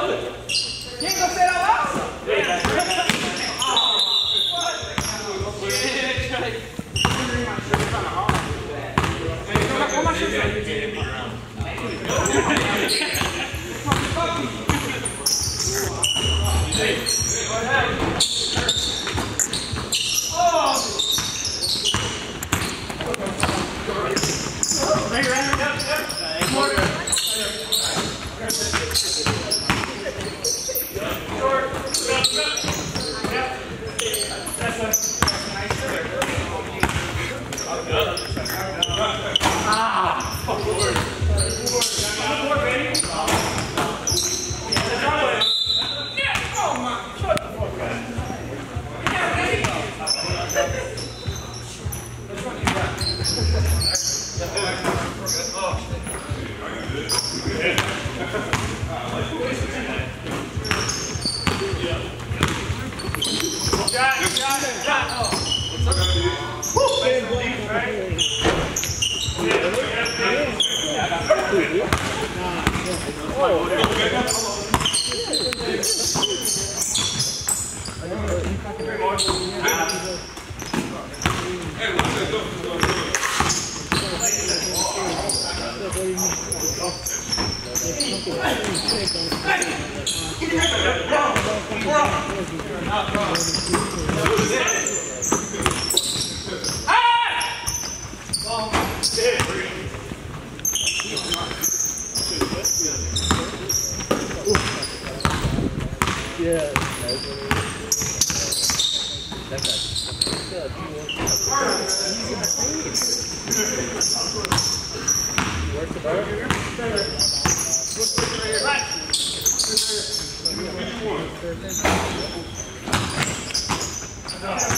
told it. Hey! Right.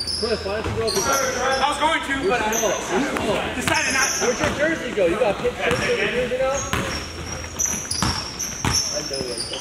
I was going to, but I decided not to. Where's your jersey go? You got picked jersey with your jersey now? I know it.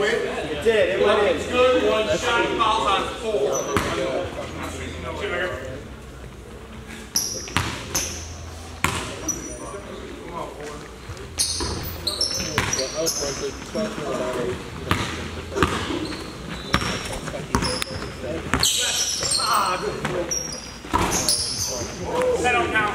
It did. It went in. Good one shot fouls on four. I was frankly talking about it. That don't count.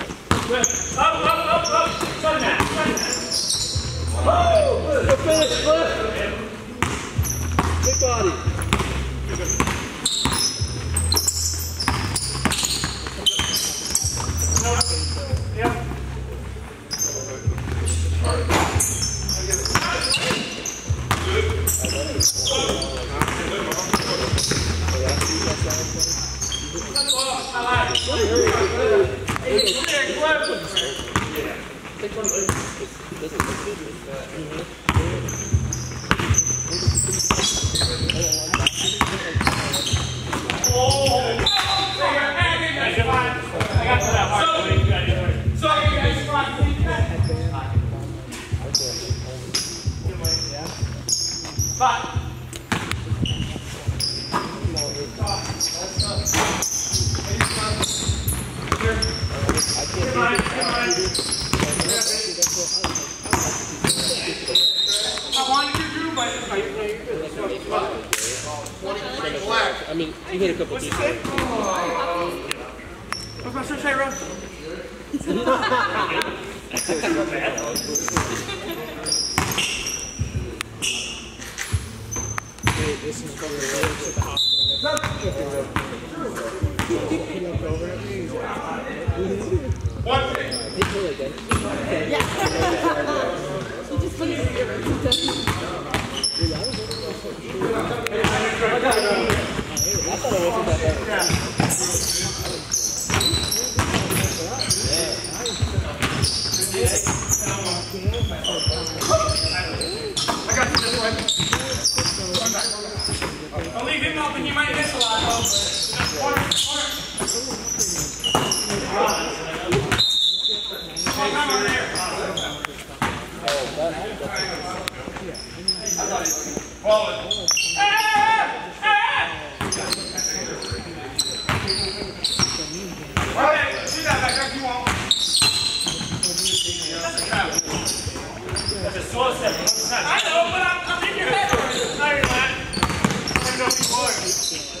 him. I hate him. Falls on Cliff. Go finish, Cliff. Big body. I you hit a couple of what's my say, bro? Don't leave you might miss a lot, corner. Oh. I know, but I'm, I'm in your head. No, you're not. I know you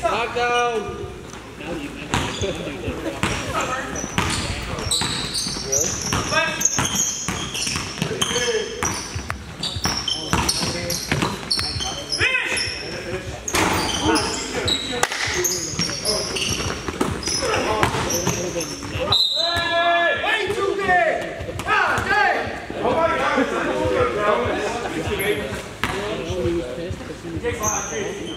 Knockdown. Finish! Way too big! God dang! Oh my God! Takes a lot of creativity.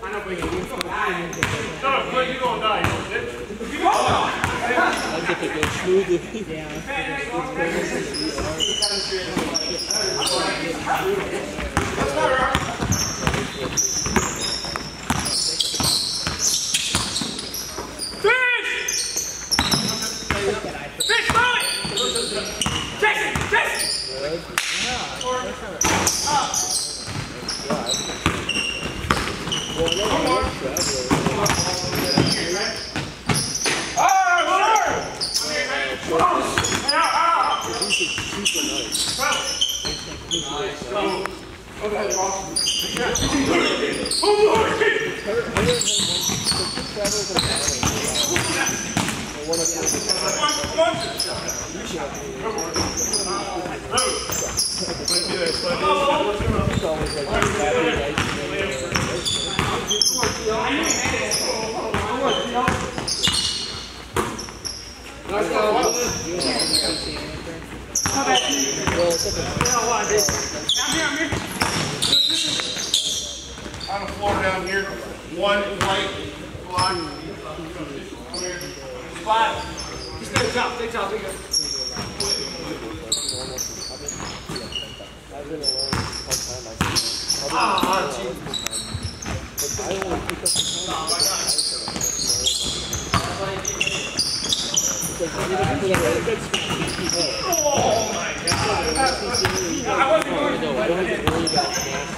I know, but you gonna die. Shut up, Clint, you gonna die, you little bitch. You gonna die. Fish, Molly! Jason, Jason! Ah, Well, it's okay. Yeah, I want it. Come here, here. On the floor down here, one white block. Spot. Just stay top, stay top, you go. Ah, gee. I wasn't going to. No, no, thank you. I like you. All in. Oh,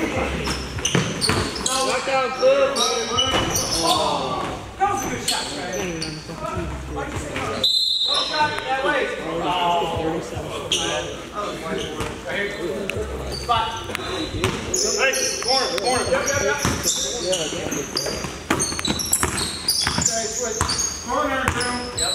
23. Push. Here. Okay, Drew, calm down. Oh. Oh. That good that. Oh. Corner. Yep, yep. Okay, switch. Corner, Jim. Yep.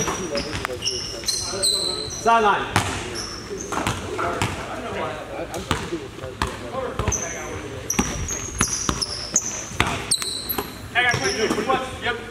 Sideline. I got quick, quick, what? Yep.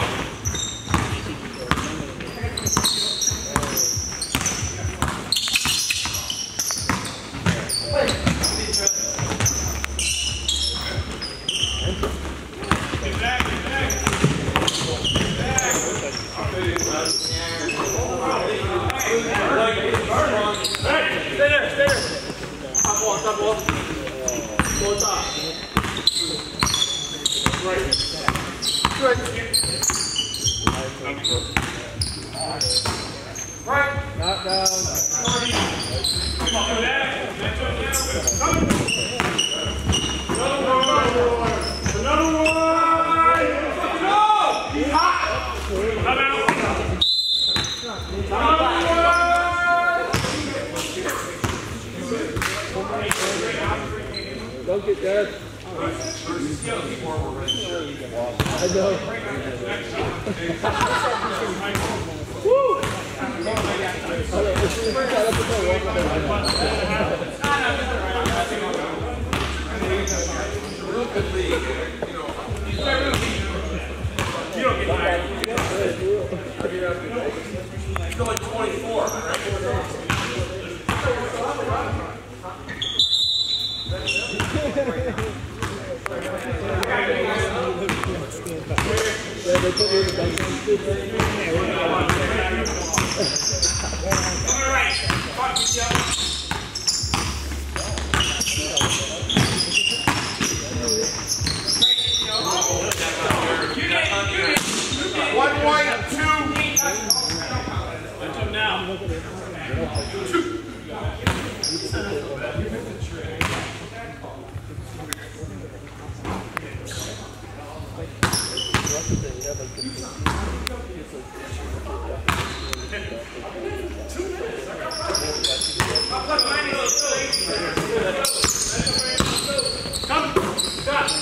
Hey, stay there, stay there. Top ball, top ball. Go top. Right. Good. Right. Knock down. Come on, go down. Come on. Another one. Another one. Go. He's hot. Come out. Another one. Don't get that. I know. Hold on, as soon as we got up the door, walk up there. You don't get tired. You're like 24, right? Yeah, they put me in the back. Two. Until now. Come. Stop. Pass down here. Got pass.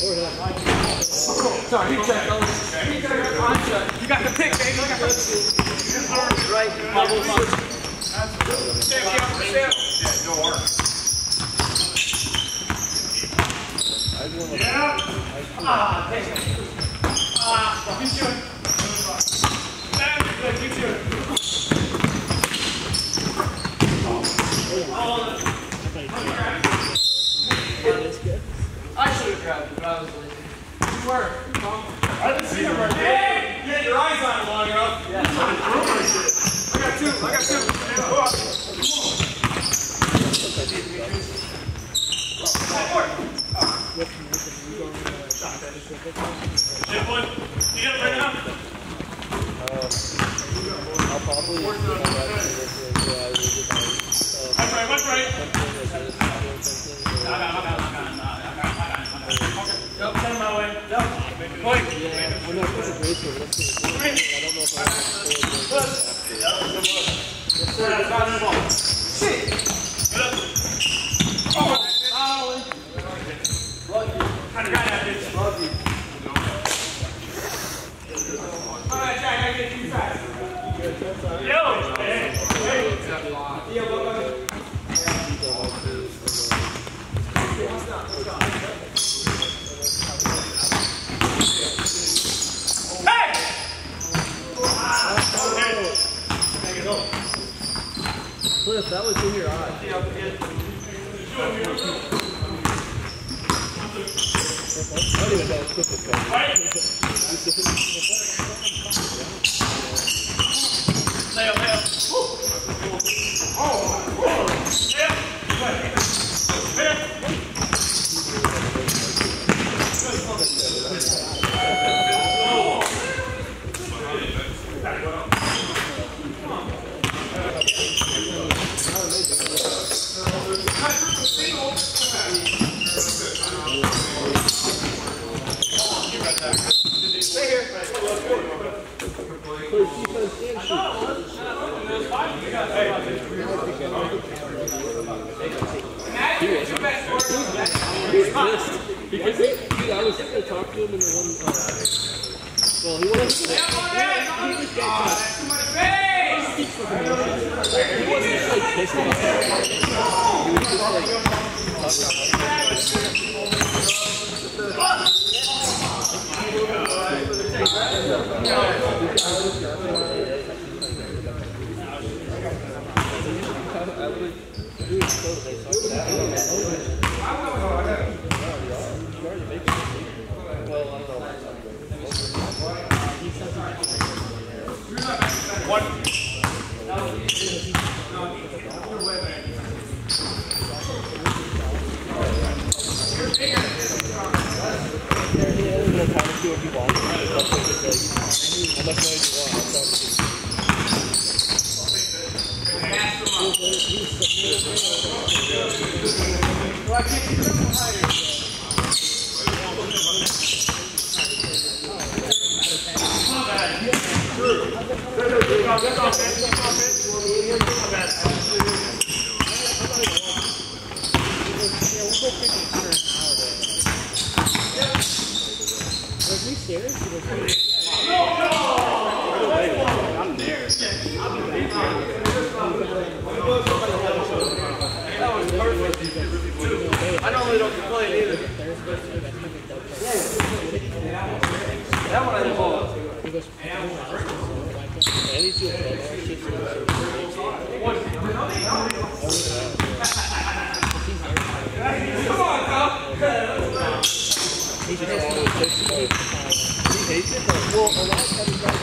Sorry. You got the pick, baby. You got the Right. Yeah. Ah, take it. Ah, keep shooting. Good, keep shooting. Should grabbed but I was lazy. You were. I didn't see him right there. Hey, you had your eyes on it long enough. Yeah. I got two. I got two. Go on. Chip one. You got it right now? I'll probably go back to this and yeah, I will get my Left right, left right. uh, I got it, I got it, I got it, I got it, I got it, I got it. Okay. Yep, send him my way. Yep. Point. Yeah, I'm not putting a bracelet. Let's see. I don't know if I can afford this. That was in your eye. I don't even know well, a lot of times he's like,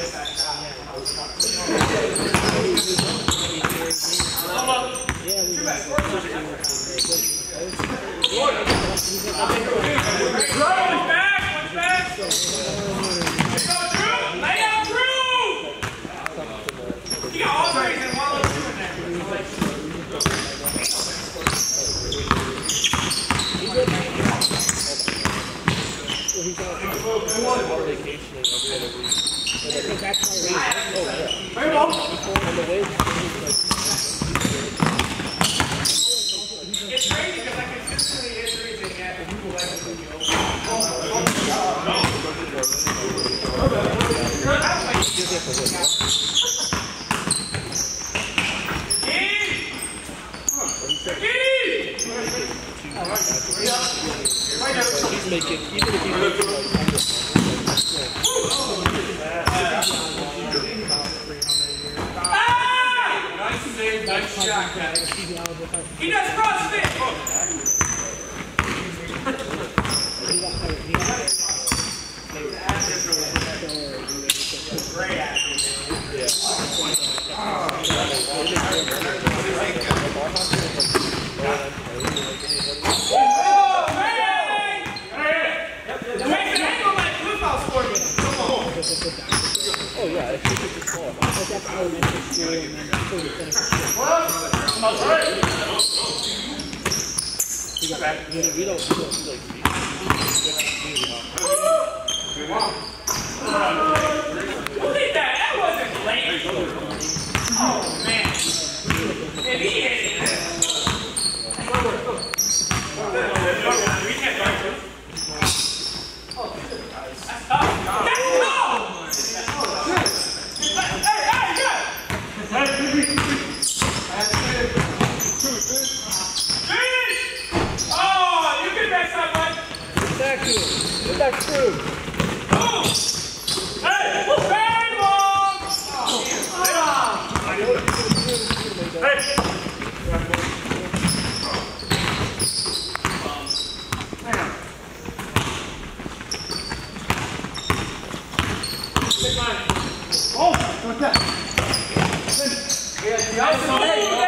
Thank you. Well, he's on vacation. On the! He's making, even if he's making like, Ah! Nice shot, guys. He does CrossFit! Oh, hey! Hey! Make an angle like football for me. Come on. Oh man. That's tough. Let's go! Hey, hey, yeah! Finish! Oh, you can mess up, bud. back to Back through. Hey, bang ball! Hey! That's smooth,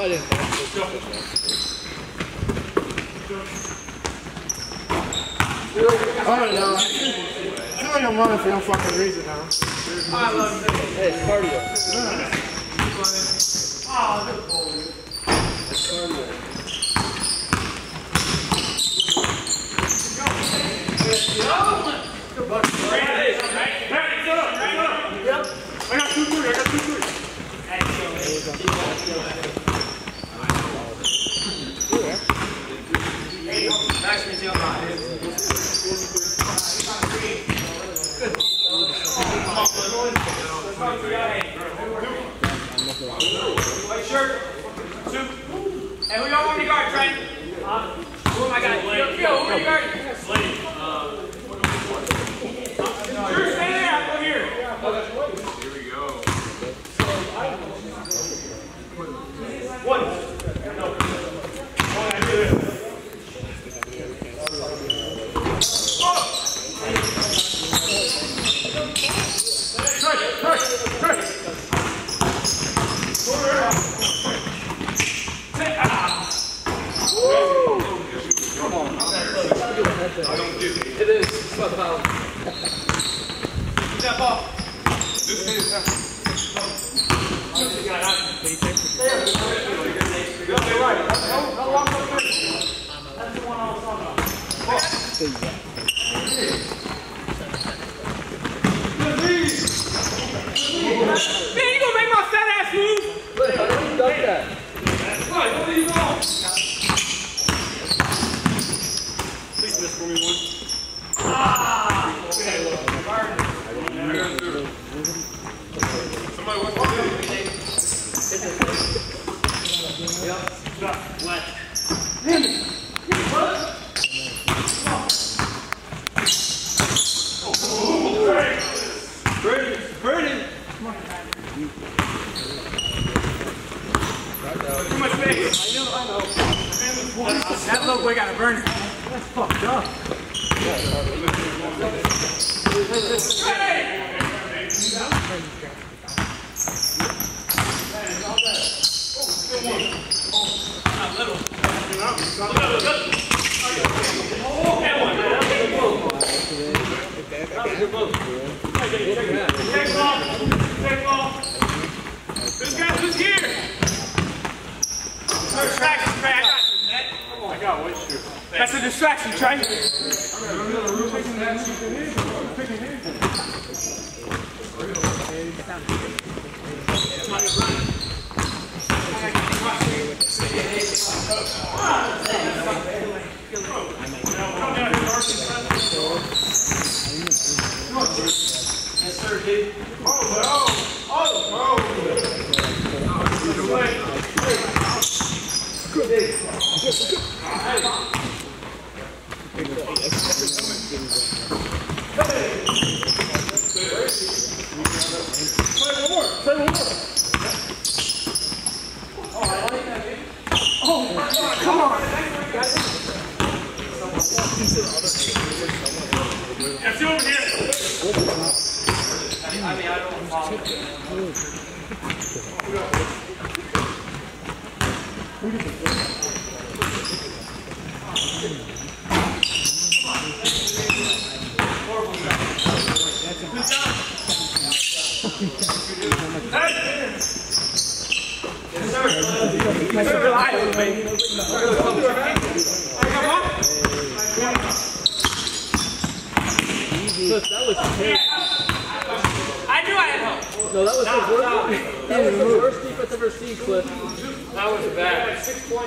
He probably didn't think it was I don't know. I feel like I'm running for no fucking reason now. Hey, it's cardio. I got two, three, I got two, three. White shirt. Hey, who y'all want me to guard, Trent? Who I got? Yo, yo, who are you guarding? Drew, stay there. I'll go here. One. No. One, I do it. Push, push. Step up. Man, you gonna make my fat ass move? Done that. What? What are you on? Please miss for me one. Somebody wants to do it. Burning, burning. Too much space. I know, I know. That little boy got a burner. That's fucked up. Take ball. Take ball. Who's got, here? Distraction, Trey. I got you, Ned. I got white shoe. That's a distraction, Trey. That's over here. Look, that was I knew I had help. No, that was no, the worst. No. That was the worst defense I've ever seen, Cliff. That was bad.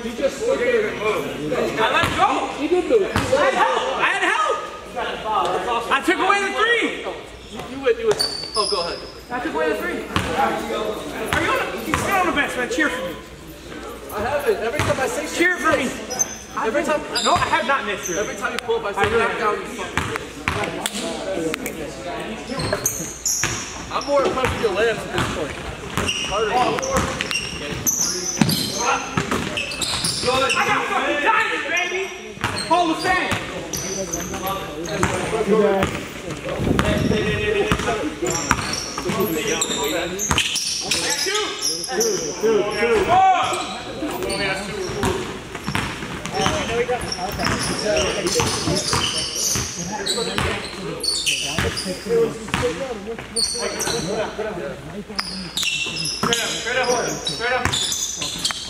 He just stood there. I let go. He did move. I had help. I had help. I took away the three. You, you went hit me. Oh, go ahead. Patrick play the three. Are you on the, you sit on the bench, man. Cheer for me. I haven't. Every time I say Cheer for me. Every time. No, I have not missed you. Every time you pull up, I say knock down. You fucking. I'm more impressed with your layups at this point. Harder. I got fucking diamonds, baby. Hall of Fame.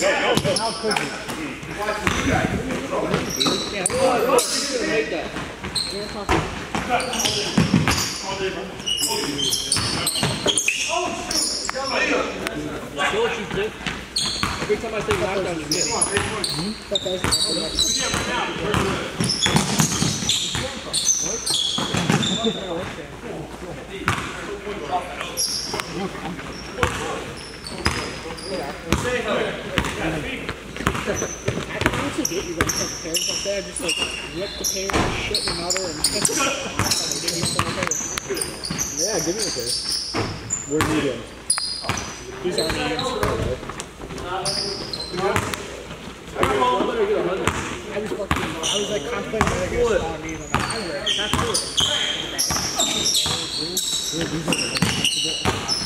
Make that. So what you did? Every time I say knockdown, you miss. honestly get you guys like parents like that. Just like rip the parents and shit the mother and give you some Yeah, give me a pair. Where's he going? These aren't names. I was fucking, I was like contemplating whether I get a small name. I'm. That's cool.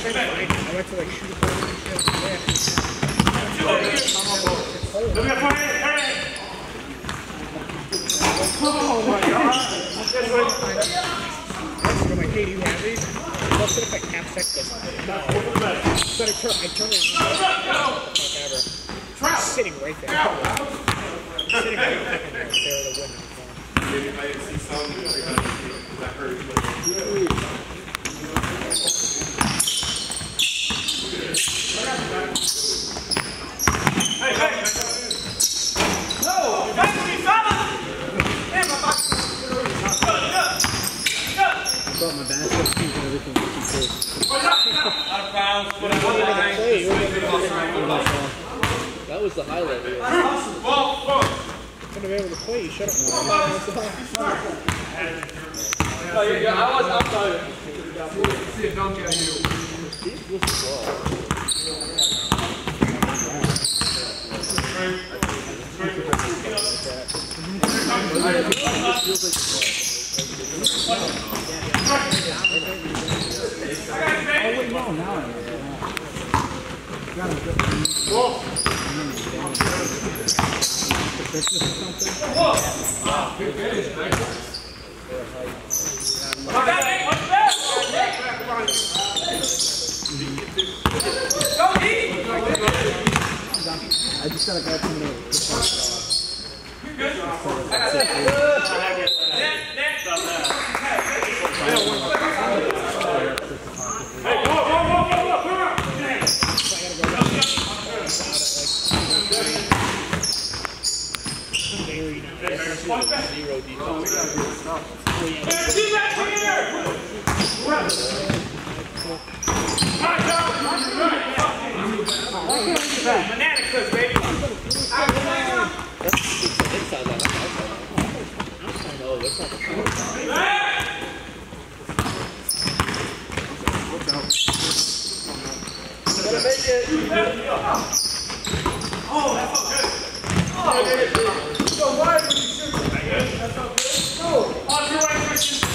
trying to find it. I went to like shoot a ball and shit. Yeah. Look at my head. I'm like, hey, do you have these? Well, sit if I cap check this. No. So I turn, I turn around. Fuck ever. Sitting right there. Sitting right fucking there. There are the women. Hey, hey. No, back to me, fellas. Damn, my back. Good, good. Put on the line. Hey, That was the highlight. reel. Ball, ball. gonna be able to play. You shut up. Oh, you're. I was outside. See a dunk you. That, that? Go, D. I just gotta grab some of Net, net. Hey, whoa, whoa, whoa, whoa, whoa, come on. Man, see that here! My job is right. Banana clips, baby. That's the inside line, not the outside line. No, that's not the Hey! On your way, Christian.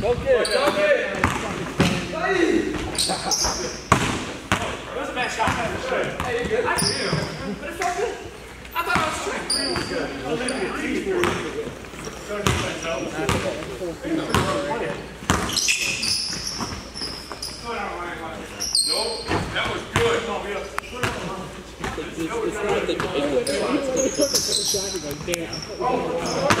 Go get it. Go get it. That was a bad shot. Hey, you good? I see you. But it felt good. I thought I was straight. Nope, that was good. It's, it's not the, it's the, it's